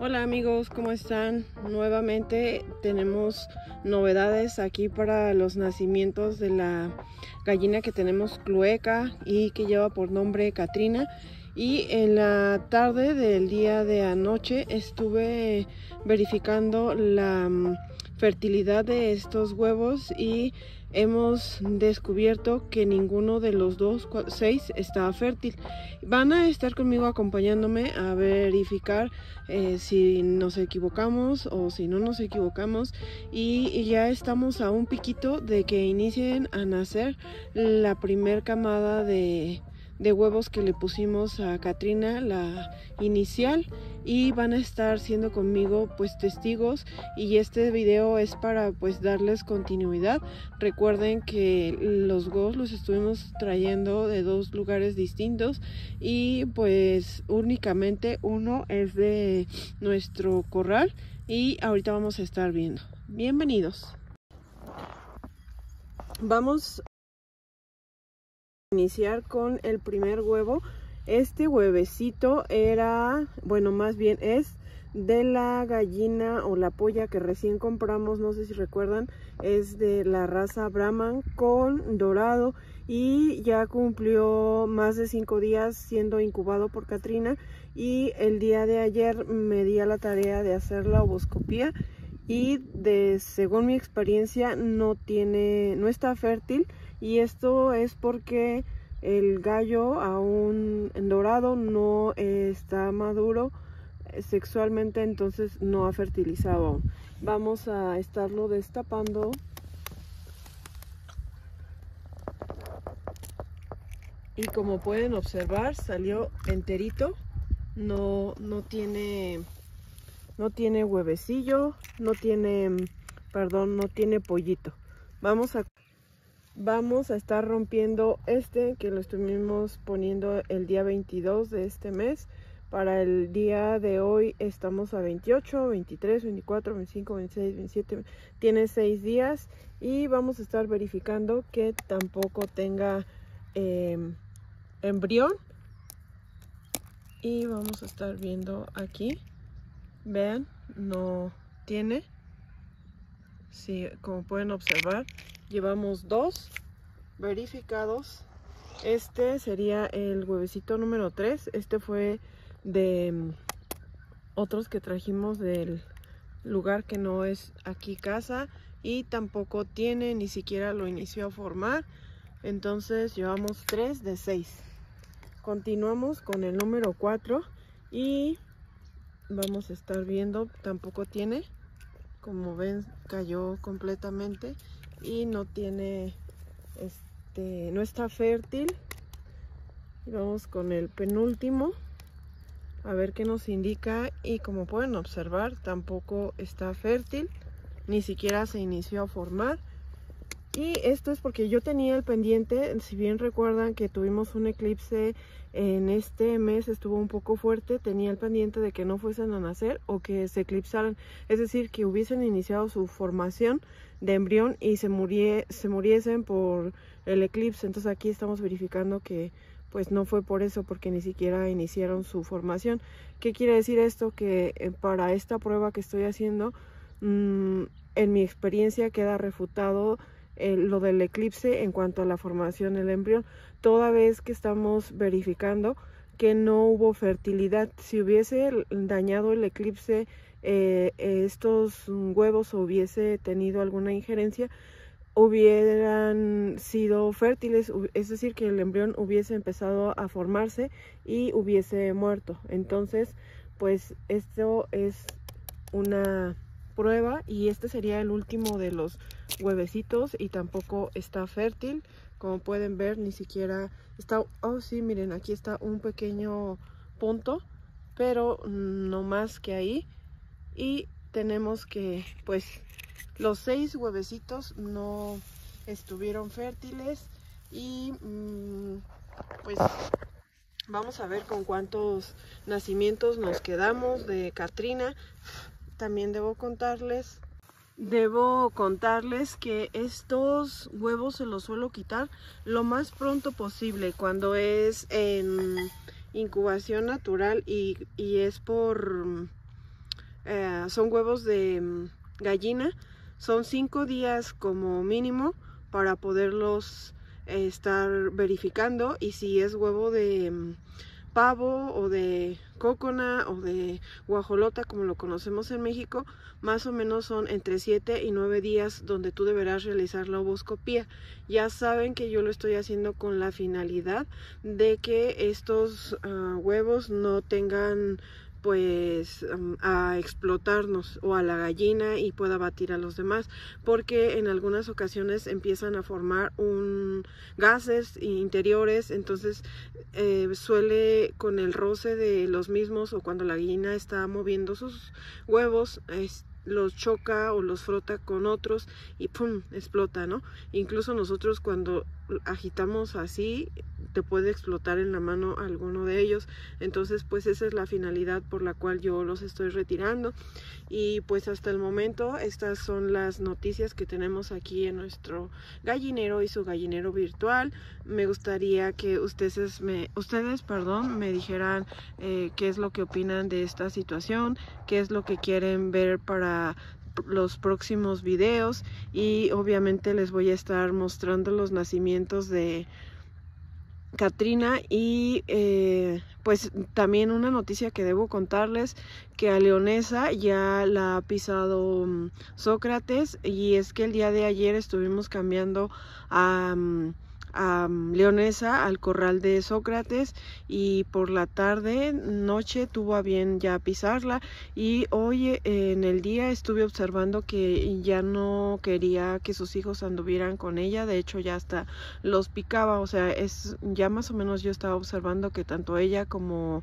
Hola amigos, ¿cómo están? Nuevamente tenemos novedades aquí para los nacimientos de la gallina que tenemos clueca y que lleva por nombre Katrina. Y en la tarde del día de anoche estuve verificando la fertilidad de estos huevos y hemos descubierto que ninguno de los dos, seis, está fértil. Van a estar conmigo acompañándome a verificar eh, si nos equivocamos o si no nos equivocamos y ya estamos a un piquito de que inicien a nacer la primer camada de de huevos que le pusimos a Katrina, la inicial, y van a estar siendo conmigo pues testigos y este video es para pues darles continuidad. Recuerden que los huevos los estuvimos trayendo de dos lugares distintos y pues únicamente uno es de nuestro corral y ahorita vamos a estar viendo. Bienvenidos. Vamos iniciar con el primer huevo. Este huevecito era, bueno, más bien es de la gallina o la polla que recién compramos, no sé si recuerdan, es de la raza Brahman con dorado y ya cumplió más de cinco días siendo incubado por Katrina y el día de ayer me di a la tarea de hacer la ovoscopía y de según mi experiencia no tiene, no está fértil y esto es porque el gallo aún dorado no está maduro eh, sexualmente entonces no ha fertilizado. Vamos a estarlo destapando. Y como pueden observar salió enterito. No no tiene no tiene huevecillo no tiene perdón no tiene pollito. Vamos a vamos a estar rompiendo este que lo estuvimos poniendo el día 22 de este mes. Para el día de hoy estamos a 28 23 24 25 26 27 tiene 6 días. Y vamos a estar verificando que tampoco tenga em, embrión. Y vamos a estar viendo aquí. Vean no tiene. Si como pueden observar llevamos dos verificados. Este sería el huevecito número 3 este fue de mm, otros que trajimos del lugar que no es aquí casa y tampoco tiene ni siquiera lo inició a formar. Entonces llevamos 3 de 6 continuamos con el número 4 y vamos a estar viendo tampoco tiene. Como ven cayó completamente y no tiene este no está fértil. Vamos con el penúltimo a ver qué nos indica. Y como pueden observar tampoco está fértil ni siquiera se inició a formar y esto es porque yo tenía el pendiente, si bien recuerdan que tuvimos un eclipse en este mes, estuvo un poco fuerte, tenía el pendiente de que no fuesen a nacer o que se eclipsaran, es decir, que hubiesen iniciado su formación de embrión y se, se muriesen por el eclipse. Entonces aquí estamos verificando que pues no fue por eso, porque ni siquiera iniciaron su formación. ¿Qué quiere decir esto? Que eh, para esta prueba que estoy haciendo, mm, en mi experiencia queda refutado eh, lo del eclipse en cuanto a la formación del embrión, toda vez que estamos verificando que no hubo fertilidad. Si hubiese dañado el eclipse eh, estos huevos o hubiese tenido alguna injerencia, hubieran sido fértiles, es decir, que el embrión hubiese empezado a formarse y hubiese muerto. Entonces, pues esto es una prueba y este sería el último de los huevecitos y tampoco está fértil. Como pueden ver ni siquiera está oh sí miren aquí está un pequeño punto pero no más que ahí. Y tenemos que pues los seis huevecitos no estuvieron fértiles y mm, pues vamos a ver con cuántos nacimientos nos quedamos de Katrina también debo contarles debo contarles que estos huevos se los suelo quitar lo más pronto posible cuando es en incubación natural y, es por eh, son huevos de mm, gallina. Son cinco días como mínimo para poderlos eh, estar verificando y si es huevo de mm, pavo o de cocona o de guajolota como lo conocemos en México, más o menos son entre 7 y 9 días donde tú deberás realizar la ovoscopía. Ya saben que yo lo estoy haciendo con la finalidad de que estos ah, huevos no tengan pues a explotarnos o a la gallina y pueda batir a los demás porque en algunas ocasiones empiezan a formar un gases interiores entonces eh, suele con el roce de los mismos o cuando la gallina está moviendo sus huevos los choca o los frota con otros y pum explota no incluso nosotros cuando agitamos así te puede explotar en la mano alguno de ellos. Entonces pues esa es la finalidad por la cual yo los estoy retirando. Y pues hasta el momento estas son las noticias que tenemos aquí en nuestro gallinero y su gallinero virtual. Me gustaría que ustedes me ustedes perdón me dijeran eh, qué es lo que opinan de esta situación qué es lo que quieren ver para los próximos videos. Y obviamente les voy a estar mostrando los nacimientos de Katrina y eh, pues también una noticia que debo contarles que a Leonesa ya la ha pisado mm, Sócrates y es que el día de ayer estuvimos cambiando a... Mm, a Leonesa al corral de Sócrates y por la tarde, noche tuvo a bien ya pisarla y hoy en el día estuve observando que ya no quería que sus hijos anduvieran con ella, de hecho ya hasta los picaba, o sea, es ya más o menos yo estaba observando que tanto ella como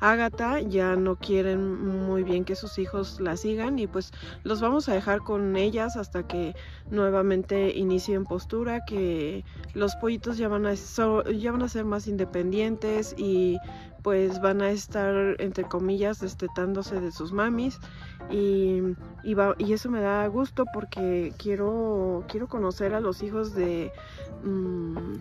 Agatha ya no quieren muy bien que sus hijos la sigan y pues los vamos a dejar con ellas hasta que nuevamente inicien postura, que los pollitos ya van a, ya van a ser más independientes y pues van a estar entre comillas destetándose de sus mamis. Y, y, eso me da gusto porque quiero, quiero conocer a los hijos de mm,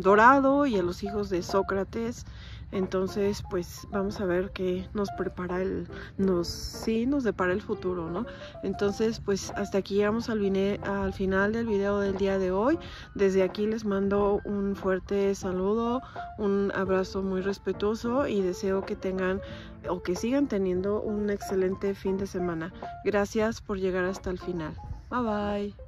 Dorado y a los hijos de Sócrates entonces, pues vamos a ver qué nos prepara el, nos, sí, nos depara el futuro, ¿no? Entonces, pues hasta aquí llegamos al, al final del video del día de hoy. Desde aquí les mando un fuerte saludo, un abrazo muy respetuoso y deseo que tengan o que sigan teniendo un excelente fin de semana. Gracias por llegar hasta el final. Bye bye.